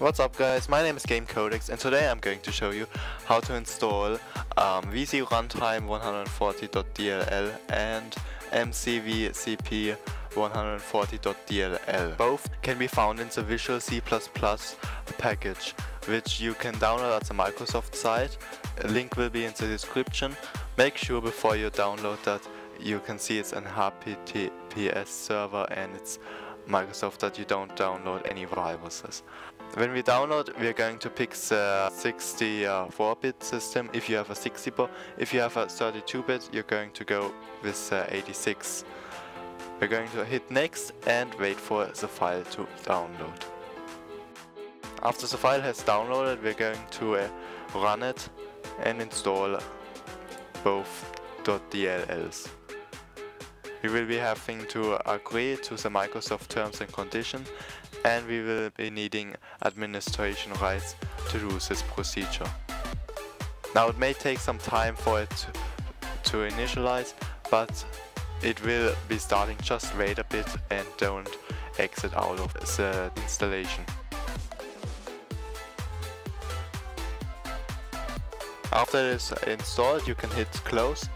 What's up guys, my name is Game Codex and today I'm going to show you how to install um, VC Runtime 140.dll and MCVCP 140.dll. Both can be found in the Visual C++ package, which you can download at the Microsoft site. A link will be in the description. Make sure before you download that you can see it's an HTTPS server and it's Microsoft that you don't download any viruses. When we download, we're going to pick the 64-bit system if you have a 60-bit. If you have a 32-bit, you're going to go with uh, 86. We're going to hit next and wait for the file to download. After the file has downloaded, we're going to uh, run it and install both .dlls. We will be having to agree to the Microsoft terms and conditions and we will be needing administration rights to do this procedure. Now it may take some time for it to, initialize, but it will be starting just wait a bit and don't exit out of the installation. After it is installed you can hit close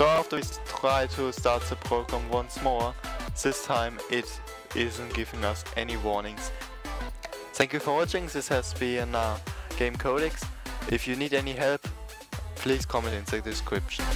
so after we try to start the program once more, this time it isn't giving us any warnings. Thank you for watching, this has been uh, Game Codex. If you need any help, please comment in the description.